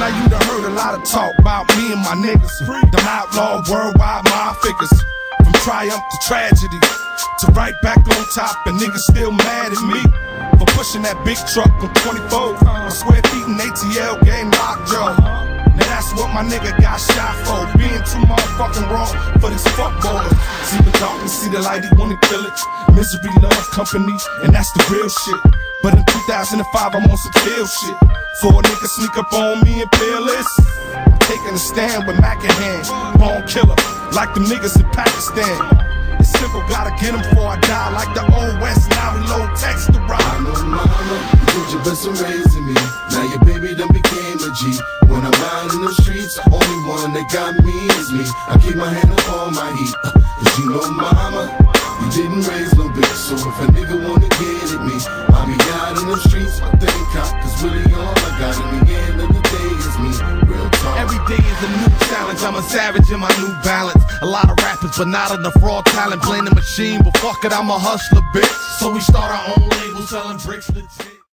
Now you done heard a lot of talk about me and my niggas. Them outlaw worldwide mob figures. From triumph to tragedy. To right back on top and niggas still mad at me. For pushing that big truck on 24. Square feet and ATL game locked, yo my nigga got shot for. Being too motherfucking wrong for this fuck boy. See the darkness, see the light, he wanna kill it. Misery loves company, and that's the real shit. But in 2005, I'm on some kill shit. For a nigga sneak up on me and peerless. Taking a stand with Mac in hand. Born killer, like them niggas in Pakistan. It's simple, gotta get him before I die. Like the old West, now we low to I ride. know mama, you best in raising me. Now your baby done became a G. When I'm out in the streets, only one that got me is me. I keep my hand up on my heat. uh, Cause you know mama, you didn't raise no bitch. So if a nigga wanna get at me, I'll be out in the streets, I thank God. Cause really all I got in the end of the day is me. Real talk. Every day is a new challenge. I'm a savage in my new balance. A lot of rappers, but not enough raw talent. Playing the machine, but fuck it, I'm a hustler, bitch. So we start our own label selling bricks legit.